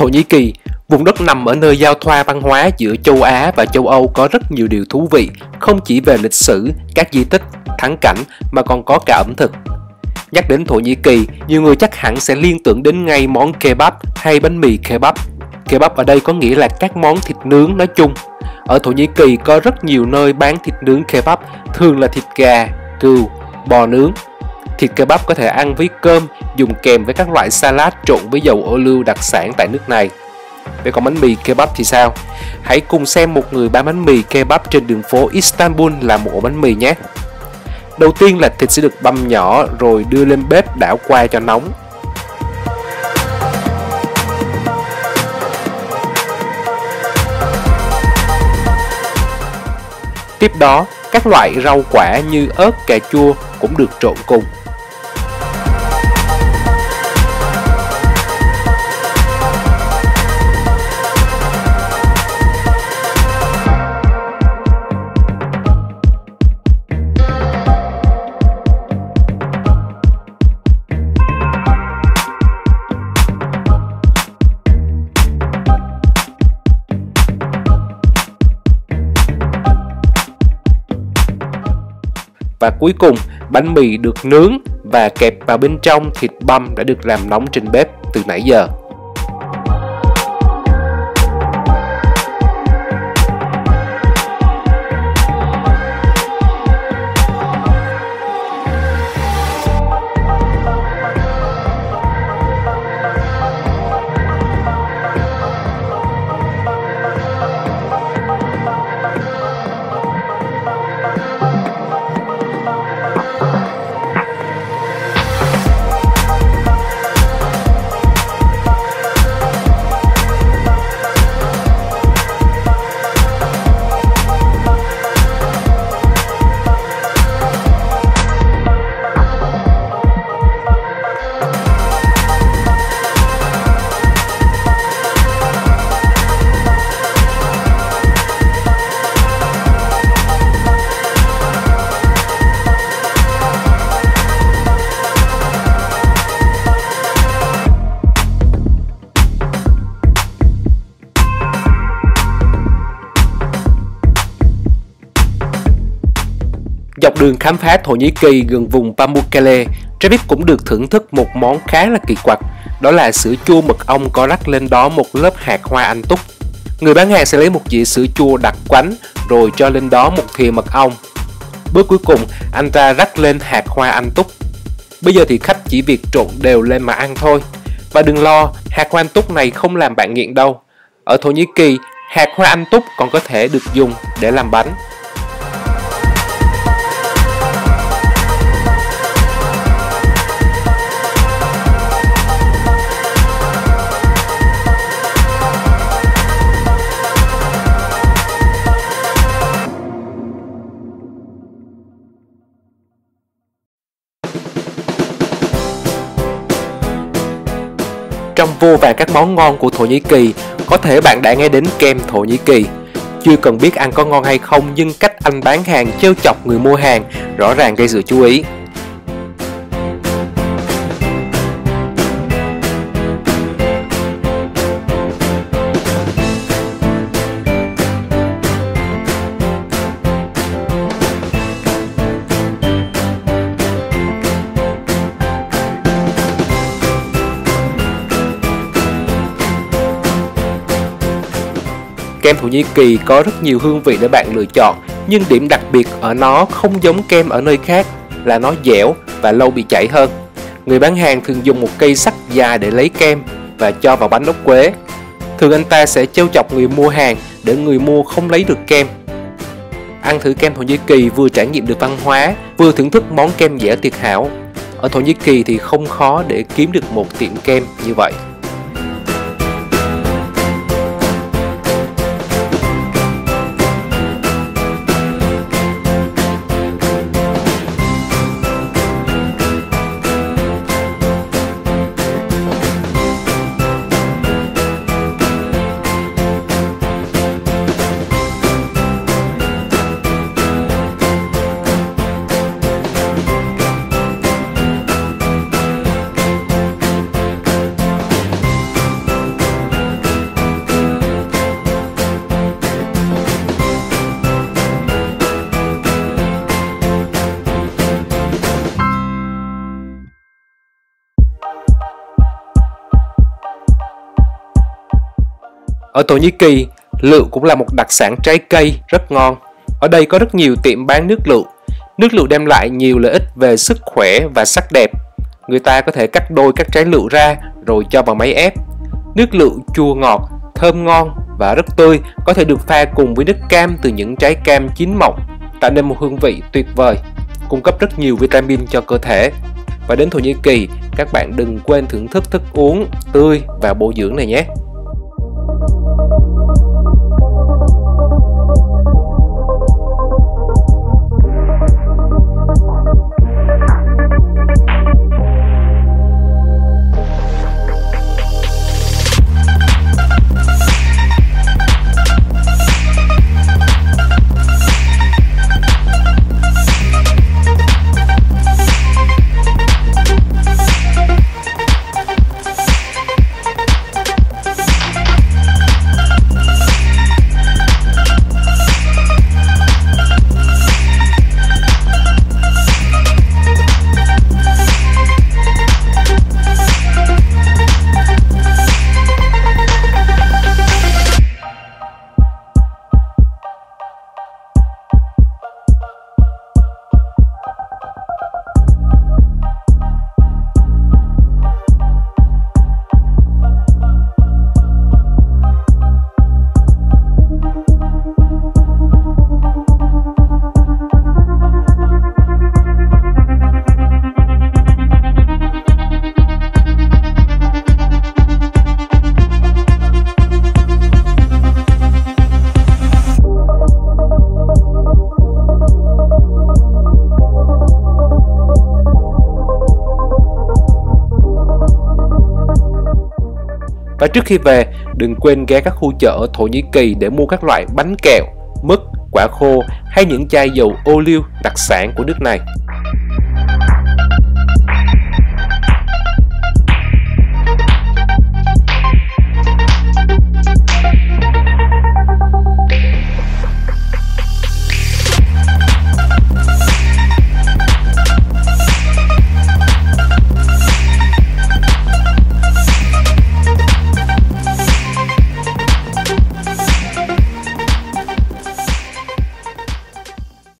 Thổ Nhĩ Kỳ, vùng đất nằm ở nơi giao thoa văn hóa giữa châu Á và châu Âu có rất nhiều điều thú vị, không chỉ về lịch sử, các di tích, thắng cảnh mà còn có cả ẩm thực. Nhắc đến Thổ Nhĩ Kỳ, nhiều người chắc hẳn sẽ liên tưởng đến ngay món kebab hay bánh mì kebab. Kebab ở đây có nghĩa là các món thịt nướng nói chung. Ở Thổ Nhĩ Kỳ có rất nhiều nơi bán thịt nướng kebab, thường là thịt gà, cừu, bò nướng. Thịt kebab có thể ăn với cơm, dùng kèm với các loại salad trộn với dầu ô lưu đặc sản tại nước này. Vậy còn bánh mì kebab thì sao? Hãy cùng xem một người bán bánh mì kebab trên đường phố Istanbul làm một ổ bánh mì nhé. Đầu tiên là thịt sẽ được băm nhỏ rồi đưa lên bếp đảo qua cho nóng. Tiếp đó, các loại rau quả như ớt, cà chua cũng được trộn cùng. Và cuối cùng, bánh mì được nướng và kẹp vào bên trong thịt băm đã được làm nóng trên bếp từ nãy giờ. Dọc đường khám phá Thổ Nhĩ Kỳ gần vùng Pamukkale, Travis cũng được thưởng thức một món khá là kỳ quặc, đó là sữa chua mật ong có rắc lên đó một lớp hạt hoa anh túc. Người bán hàng sẽ lấy một dĩa sữa chua đặc quánh rồi cho lên đó một thìa mật ong. Bước cuối cùng, anh ta rắc lên hạt hoa anh túc. Bây giờ thì khách chỉ việc trộn đều lên mà ăn thôi. Và đừng lo, hạt hoa anh túc này không làm bạn nghiện đâu. Ở Thổ Nhĩ Kỳ, hạt hoa anh túc còn có thể được dùng để làm bánh. Trong vô vàn các món ngon của Thổ Nhĩ Kỳ, có thể bạn đã nghe đến kem Thổ Nhĩ Kỳ. Chưa cần biết ăn có ngon hay không nhưng cách anh bán hàng trêu chọc người mua hàng rõ ràng gây sự chú ý. Kem Thổ Nhĩ Kỳ có rất nhiều hương vị để bạn lựa chọn, nhưng điểm đặc biệt ở nó không giống kem ở nơi khác là nó dẻo và lâu bị chảy hơn. Người bán hàng thường dùng một cây sắt dài để lấy kem và cho vào bánh ốc quế. Thường anh ta sẽ trêu chọc người mua hàng để người mua không lấy được kem. Ăn thử kem Thổ Nhĩ Kỳ vừa trải nghiệm được văn hóa, vừa thưởng thức món kem dẻo tuyệt hảo. Ở Thổ Nhĩ Kỳ thì không khó để kiếm được một tiệm kem như vậy. Ở Thổ Nhĩ Kỳ, lựu cũng là một đặc sản trái cây rất ngon. Ở đây có rất nhiều tiệm bán nước lựu. Nước lựu đem lại nhiều lợi ích về sức khỏe và sắc đẹp. Người ta có thể cắt đôi các trái lựu ra rồi cho vào máy ép. Nước lựu chua ngọt, thơm ngon và rất tươi, có thể được pha cùng với nước cam từ những trái cam chín mọng, tạo nên một hương vị tuyệt vời, cung cấp rất nhiều vitamin cho cơ thể. Và đến Thổ Nhĩ Kỳ, các bạn đừng quên thưởng thức thức uống tươi và bổ dưỡng này nhé. Và trước khi về, đừng quên ghé các khu chợ ở Thổ Nhĩ Kỳ để mua các loại bánh kẹo, mứt, quả khô hay những chai dầu ô liu đặc sản của nước này.